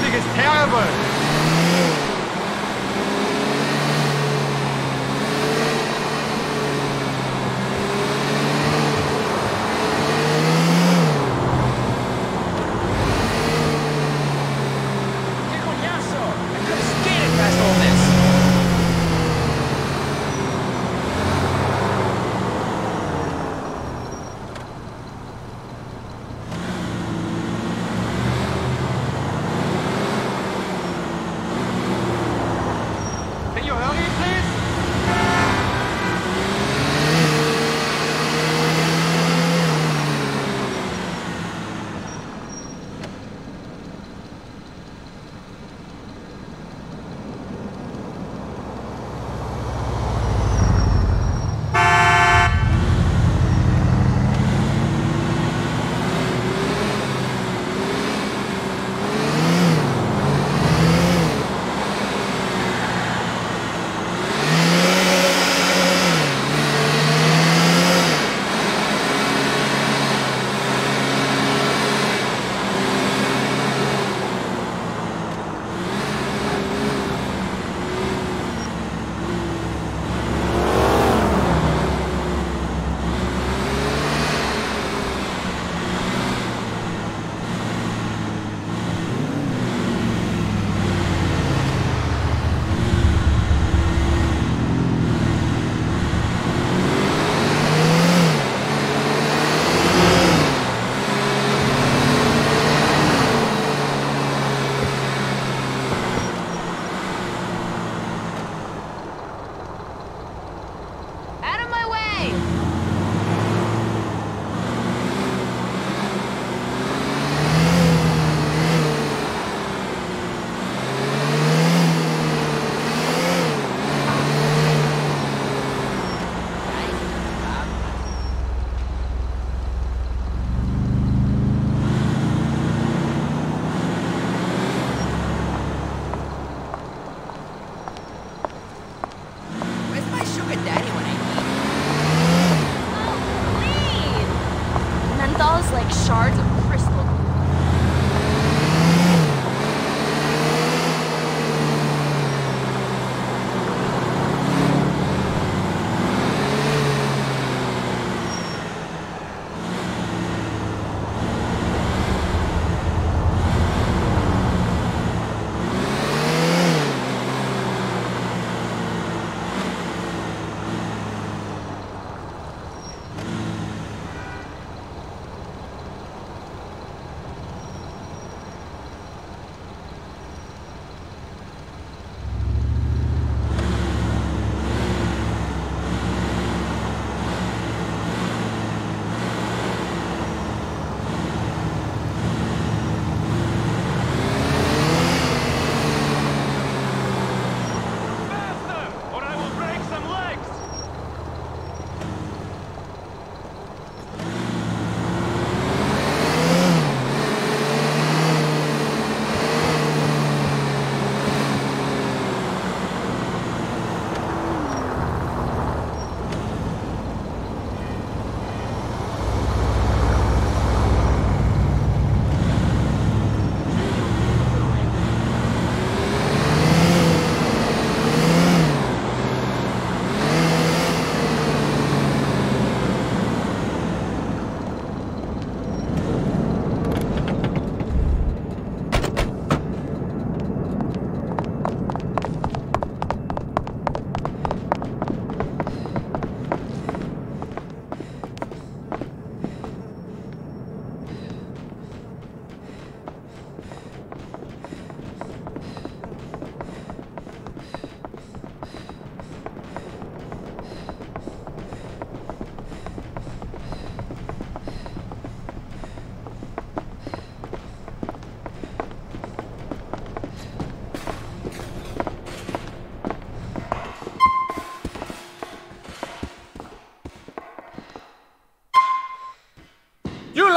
traffic is terrible.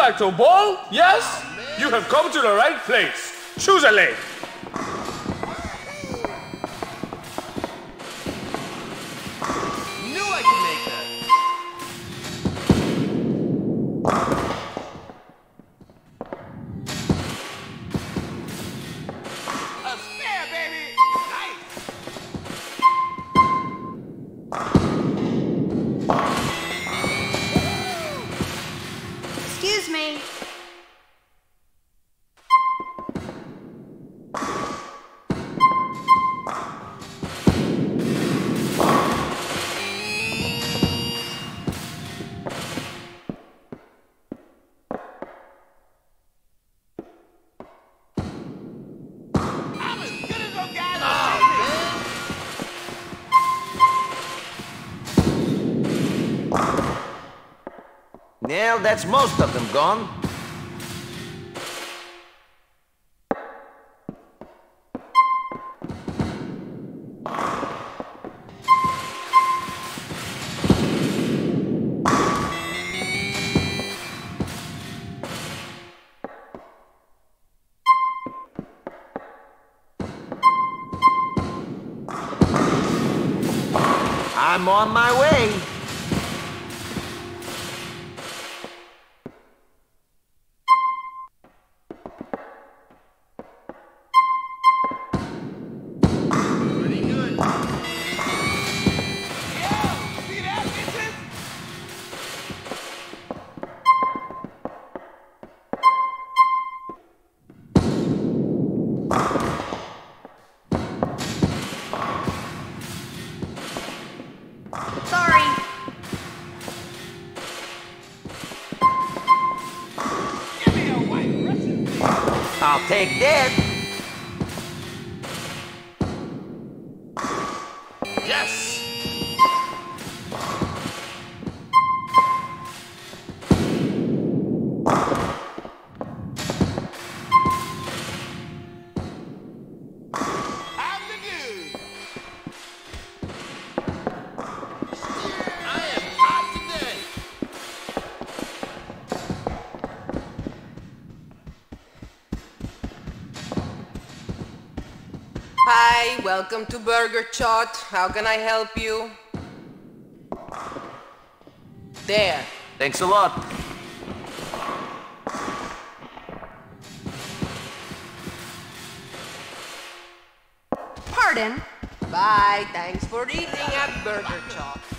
like to bowl? Yes? You have come to the right place. Choose a lane. Well, that's most of them gone. I'm on my way. I'll take that. Hi, welcome to Burger Shot. How can I help you? There. Thanks a lot. Pardon? Bye. Thanks for eating at Burger Shot.